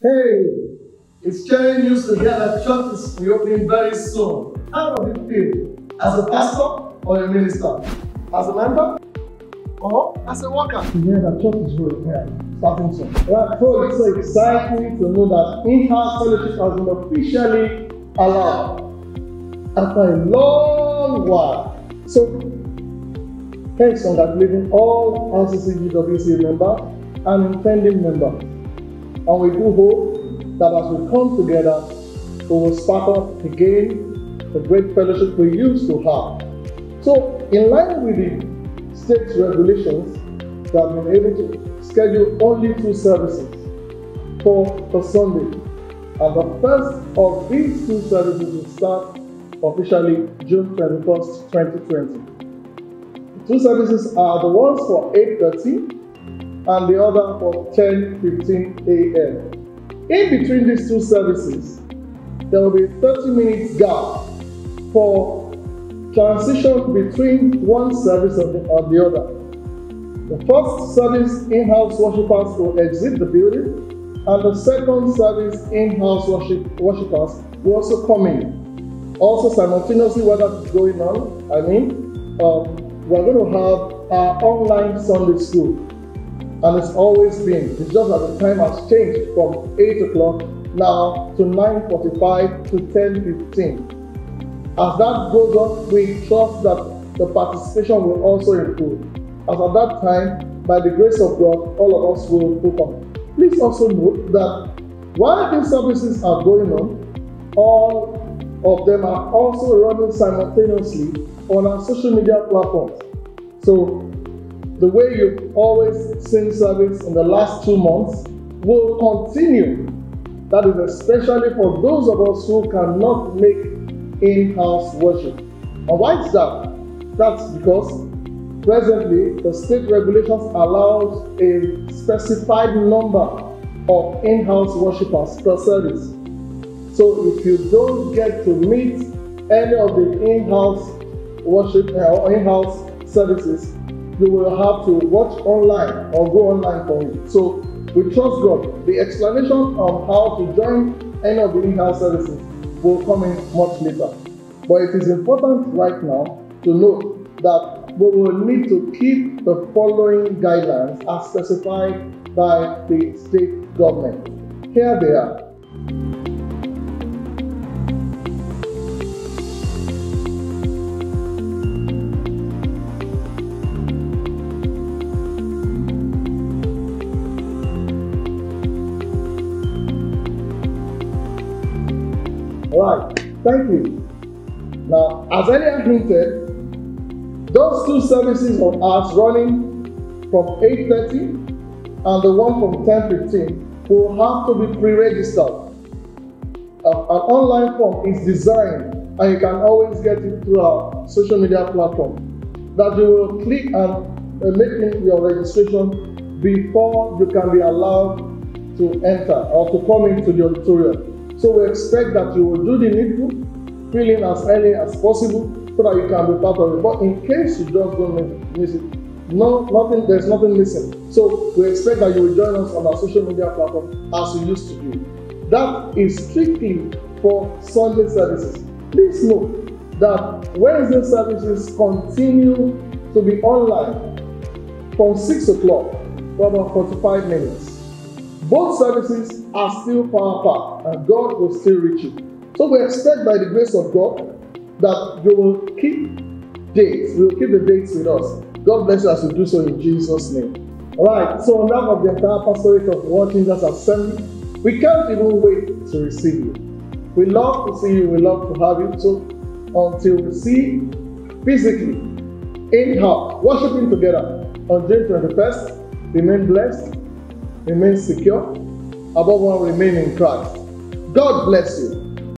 Hey, it's cheering news to hear that church is reopening very soon. How does it feel? As a pastor or a minister? As a member? Or as a worker? To hear that church is reopening, starting soon. Right, so it's so exciting to know that in-house fellowship has been officially allowed after a long while. So, thanks for congratulating all RCCGWC members and intending members. And we do hope that as we come together, we will spark up again the great fellowship we used to have. So, in line with the state's regulations, they have been able to schedule only two services for the Sunday. And the first of these two services will start officially June 21st, 2020. The two services are the ones for 8.30 and the other for 10:15 a.m. In between these two services, there will be 30 minutes gap for transition between one service and the, and the other. The first service in-house worshippers will exit the building, and the second service in-house worship, worshippers will also come in. Also, simultaneously, while that is going on, I mean, um, we're going to have our online Sunday school and it's always been. It's just that the time has changed from 8 o'clock now to 9.45 to 10.15. As that goes on, we trust that the participation will also improve. As at that time, by the grace of God, all of us will perform. Please also note that while these services are going on, all of them are also running simultaneously on our social media platforms. So the way you've always seen service in the last two months will continue. That is especially for those of us who cannot make in house worship. And why is that? That's because presently the state regulations allows a specified number of in house worshippers per service. So if you don't get to meet any of the in house worship uh, or in house services, you will have to watch online or go online for it. So we trust God. The explanation on how to join any of the in-house services will come in much later. But it is important right now to note that we will need to keep the following guidelines as specified by the state government. Here they are. Right, thank you. Now, as earlier hinted, those two services of ours running from 8.30 and the one from 10.15 will have to be pre-registered. Uh, an online form is designed and you can always get it through our social media platform that you will click and uh, make your registration before you can be allowed to enter or to come into the auditorium. So we expect that you will do the needful, fill in as early as possible so that you can be part of it. But in case you just don't miss it, no, nothing, there's nothing missing. So we expect that you will join us on our social media platform as you used to do. That is strictly for Sunday services. Please note that Wednesday services continue to be online from 6 o'clock for about 45 minutes. Both services are still far apart and God will still reach you. So we expect by the grace of God that you will keep dates. We will keep the dates with us. God bless you as you do so in Jesus' name. All right, so on behalf of the entire pastorate of Watching Just Assembly, we can't even wait to receive you. We love to see you, we love to have you. So until we see physically, in house, worshiping together on June 21st, remain blessed remain secure, above all, remain in Christ. God bless you.